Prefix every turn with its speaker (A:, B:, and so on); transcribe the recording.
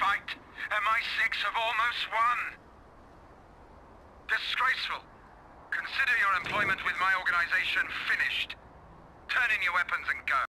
A: fight, and my MI6 have almost won. Disgraceful. Consider your employment with my organization finished. Turn in your weapons and go.